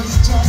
Let's.